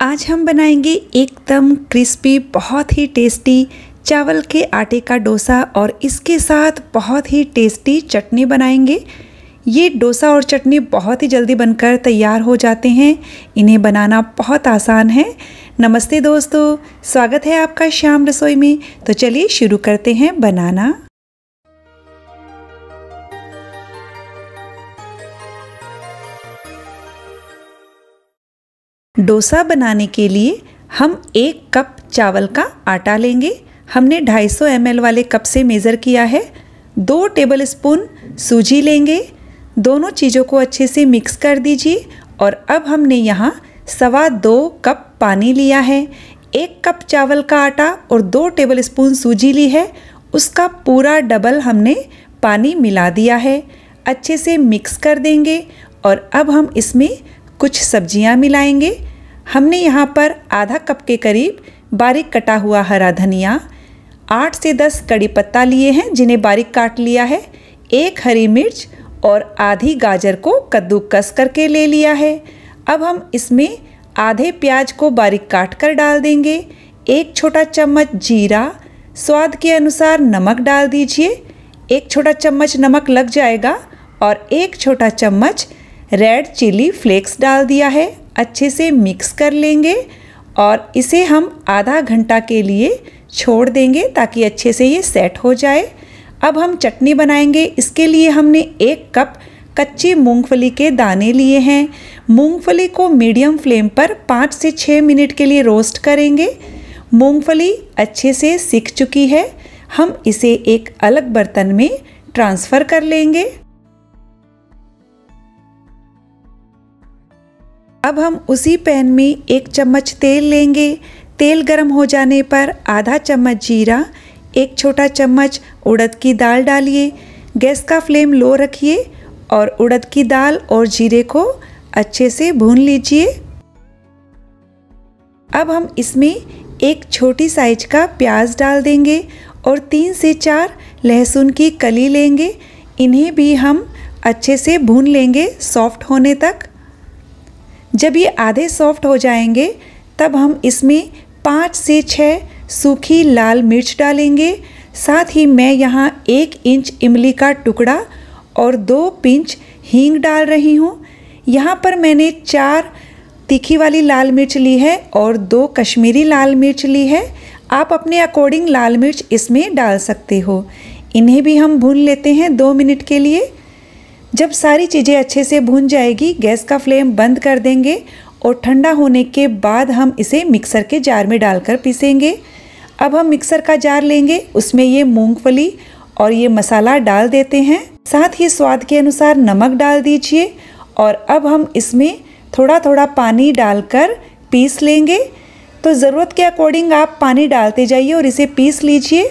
आज हम बनाएँगे एकदम क्रिस्पी बहुत ही टेस्टी चावल के आटे का डोसा और इसके साथ बहुत ही टेस्टी चटनी बनाएँगे। ये डोसा और चटनी बहुत ही जल्दी बनकर तैयार हो जाते हैं। इन्हें बनाना बहुत आसान है। नमस्ते दोस्तों, स्वागत है आपका श्याम रसोई में। तो चलिए शुरू करते हैं बनाना। डोसा बनाने के लिए हम एक कप चावल का आटा लेंगे। हमने 250 सौ वाले कप से मेज़र किया है। दो टेबल स्पून सूजी लेंगे। दोनों चीज़ों को अच्छे से मिक्स कर दीजिए और अब हमने यहाँ सवा दो कप पानी लिया है। एक कप चावल का आटा और दो टेबल स्पून सूजी ली है। उसका पूरा डबल हमने पानी मिला दिया है। अच्छे से मिक्स कर देंगे और अब हम इसमें कुछ सब्ज़ियाँ मिलाएँगे हमने यहाँ पर आधा कप के करीब बारीक कटा हुआ हरा धनिया, आठ से दस कड़ी पत्ता लिए हैं जिन्हें बारीक काट लिया है, एक हरी मिर्च और आधी गाजर को कद्दूकस करके ले लिया है। अब हम इसमें आधे प्याज को बारीक काट कर डाल देंगे। एक छोटा चम्मच जीरा, स्वाद के अनुसार नमक डाल दीजिए। एक छोटा चम्मच नमक लग जाएगा और एक छोटा चम्मच रेड चिली फ्लेक्स डाल दिया है। अच्छे से मिक्स कर लेंगे और इसे हम आधा घंटा के लिए छोड़ देंगे ताकि अच्छे से ये सेट हो जाए। अब हम चटनी बनाएँगे। इसके लिए हमने एक कप कच्ची मूंगफली के दाने लिए हैं। मूंगफली को मीडियम फ्लेम पर पाँच से छः मिनट के लिए रोस्ट करेंगे। मूंगफली अच्छे से सीख चुकी है। हम इसे एक अलग बर्तन में ट्रांसफ़र कर लेंगे। अब हम उसी पैन में एक चम्मच तेल लेंगे। तेल गर्म हो जाने पर आधा चम्मच जीरा, एक छोटा चम्मच उड़द की दाल डालिए। गैस का फ्लेम लो रखिए और उड़द की दाल और जीरे को अच्छे से भून लीजिए। अब हम इसमें एक छोटी साइज़ का प्याज डाल देंगे और तीन से चार लहसुन की कली लेंगे। इन्हें भी हम अच्छे से भून लेंगे सॉफ्ट होने तक। जब ये आधे सॉफ्ट हो जाएँगे, तब हम इसमें पाँच से छः सूखी लाल मिर्च डालेंगे। साथ ही मैं यहाँ एक इंच इमली का टुकड़ा और दो पिंच हींग डाल रही हूँ। यहाँ पर मैंने चार तीखी वाली लाल मिर्च ली है और दो कश्मीरी लाल मिर्च ली है। आप अपने अकॉर्डिंग लाल मिर्च इसमें डाल सकते हो। इन्हें भी हम भून लेते हैं दो मिनट के लिए। जब सारी चीज़ें अच्छे से भून जाएगी, गैस का फ्लेम बंद कर देंगे और ठंडा होने के बाद हम इसे मिक्सर के जार में डालकर पीसेंगे। अब हम मिक्सर का जार लेंगे, उसमें ये मूंगफली और ये मसाला डाल देते हैं। साथ ही स्वाद के अनुसार नमक डाल दीजिए और अब हम इसमें थोड़ा थोड़ा पानी डालकर पीस लेंगे। तो ज़रूरत के अकॉर्डिंग आप पानी डालते जाइए और इसे पीस लीजिए।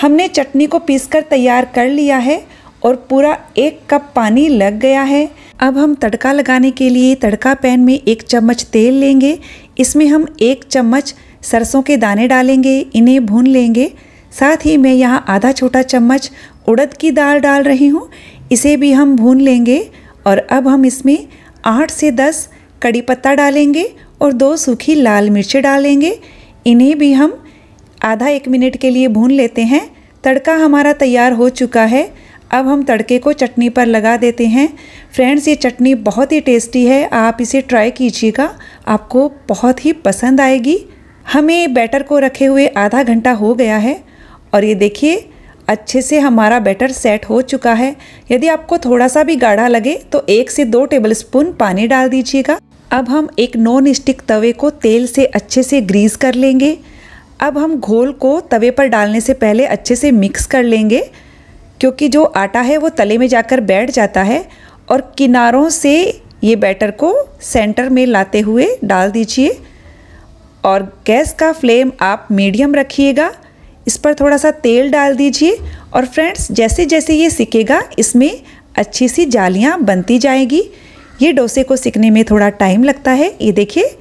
हमने चटनी को पीस कर तैयार कर लिया है। और पूरा एक कप पानी लग गया है। अब हम तड़का लगाने के लिए तड़का पैन में एक चम्मच तेल लेंगे। इसमें हम एक चम्मच सरसों के दाने डालेंगे, इन्हें भून लेंगे। साथ ही मैं यहाँ आधा छोटा चम्मच उड़द की दाल डाल रही हूँ। इसे भी हम भून लेंगे और अब हम इसमें आठ से दस कड़ी पत्ता डालेंगे और दो सूखी लाल मिर्चें डालेंगे। इन्हें भी हम आधा एक मिनट के लिए भून लेते हैं। तड़का हमारा तैयार हो चुका है। अब हम तड़के को चटनी पर लगा देते हैं। फ्रेंड्स, ये चटनी बहुत ही टेस्टी है। आप इसे ट्राई कीजिएगा। आपको बहुत ही पसंद आएगी। हमें बैटर को रखे हुए आधा घंटा हो गया है और ये देखिए, अच्छे से हमारा बैटर सेट हो चुका है। यदि आपको थोड़ा सा भी गाढ़ा लगे तो एक से दो टेबल स्पून पानी डाल दीजिएगा। अब हम एक नॉन स्टिक तवे को तेल से अच्छे से ग्रीस कर लेंगे। अब हम घोल को तवे पर डालने से पहले अच्छे से मिक्स कर लेंगे। क्योंकि जो आटा है वो तले में जाकर बैठ जाता है और किनारों से ये बैटर को सेंटर में लाते हुए डाल दीजिए और गैस का फ्लेम आप मीडियम रखिएगा। इस पर थोड़ा सा तेल डाल दीजिए और फ्रेंड्स जैसे जैसे ये सिकेगा, इसमें अच्छी सी जालियाँ बनती जाएगी। ये डोसे को सिकने में थोड़ा टाइम लगता है। ये देखिए,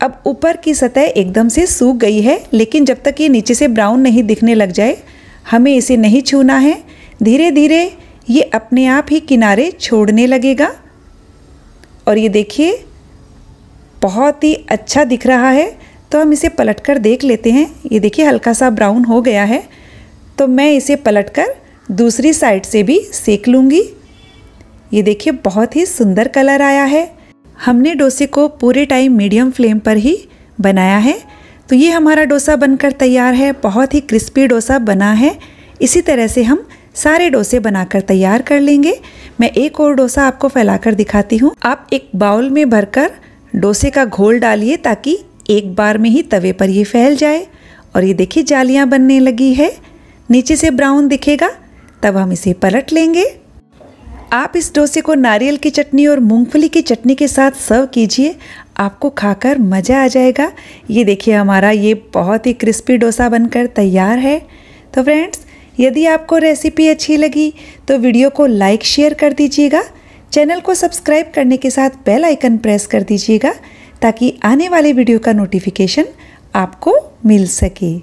अब ऊपर की सतह एकदम से सूख गई है, लेकिन जब तक ये नीचे से ब्राउन नहीं दिखने लग जाए हमें इसे नहीं छूना है। धीरे धीरे ये अपने आप ही किनारे छोड़ने लगेगा। और ये देखिए, बहुत ही अच्छा दिख रहा है। तो हम इसे पलट कर देख लेते हैं। ये देखिए हल्का सा ब्राउन हो गया है। तो मैं इसे पलट कर दूसरी साइड से भी सेक लूँगी। ये देखिए, बहुत ही सुंदर कलर आया है। हमने डोसे को पूरे टाइम मीडियम फ्लेम पर ही बनाया है। तो ये हमारा डोसा बनकर तैयार है, बहुत ही क्रिस्पी डोसा बना है। इसी तरह से हम सारे डोसे बनाकर तैयार कर लेंगे। मैं एक और डोसा आपको फैलाकर दिखाती हूँ। आप एक बाउल में भरकर डोसे का घोल डालिए ताकि एक बार में ही तवे पर ये फैल जाए और ये देखिए जालियाँ बनने लगी है। नीचे से ब्राउन दिखेगा, तब हम इसे पलट लेंगे। आप इस डोसे को नारियल की चटनी और मूंगफली की चटनी के साथ सर्व कीजिए। आपको खाकर मज़ा आ जाएगा। ये देखिए, हमारा ये बहुत ही क्रिस्पी डोसा बनकर तैयार है। तो फ्रेंड्स, यदि आपको रेसिपी अच्छी लगी तो वीडियो को लाइक, शेयर कर दीजिएगा। चैनल को सब्सक्राइब करने के साथ बेल आइकन प्रेस कर दीजिएगा, ताकि आने वाले वीडियो का नोटिफिकेशन आपको मिल सके।